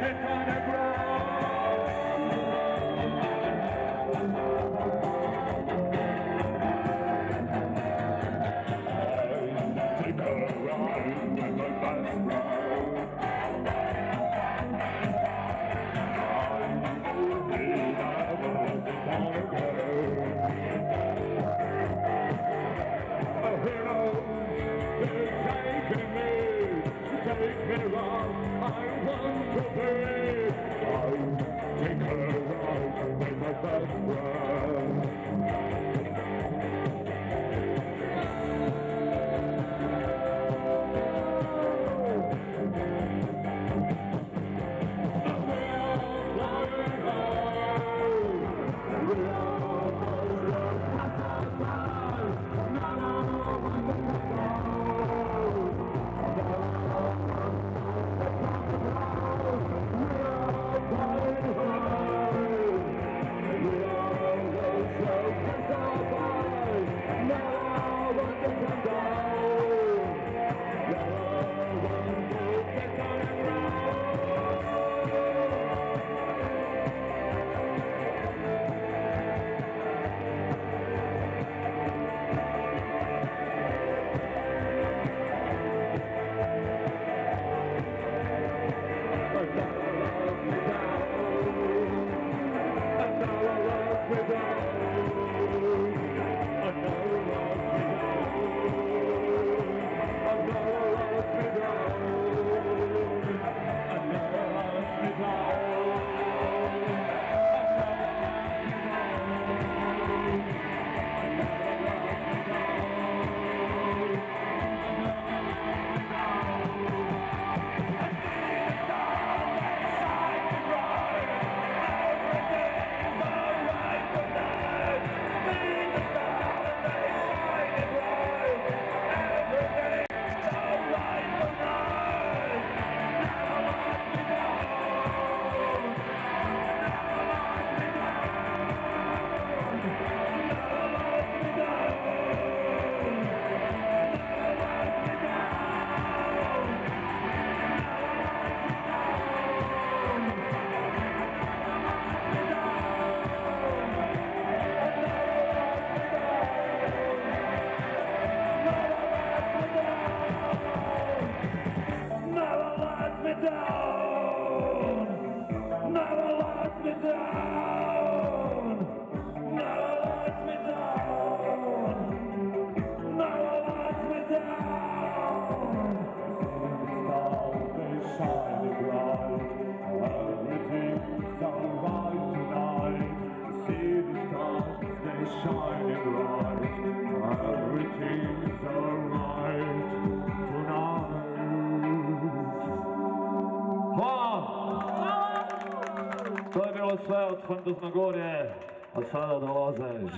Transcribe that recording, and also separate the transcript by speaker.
Speaker 1: Tentare. We're us. Alright, everything's alright tonight. Hvala! To je bilo sve od Fantasmagorije, a sada dolaze